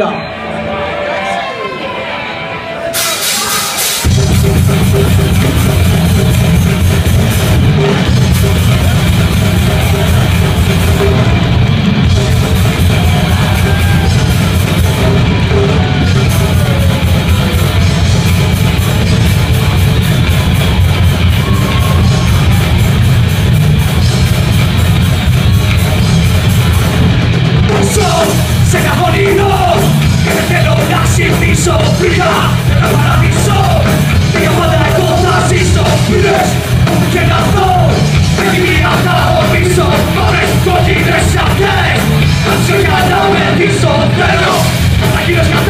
God. ξυπνήσω Βρήκα ένα παράδεισο Για πάντα εγώ θα ζήσω. Μήνες και να δω Έχει μία θα ορμήσω Μαύρες κόκκινες αυτές Αν να με Θέλω να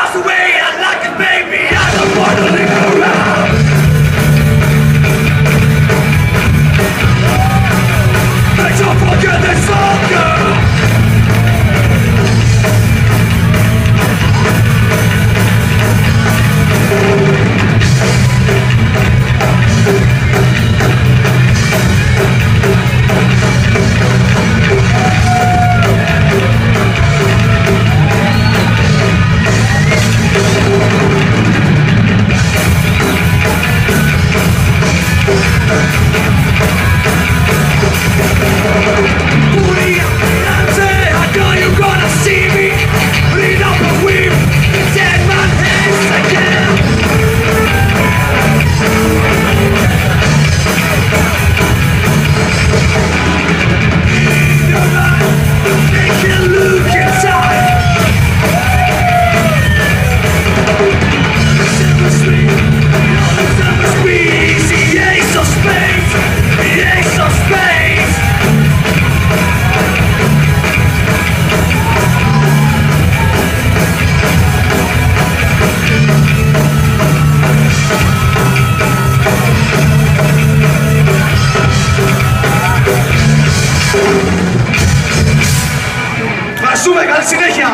sube Galcinegia.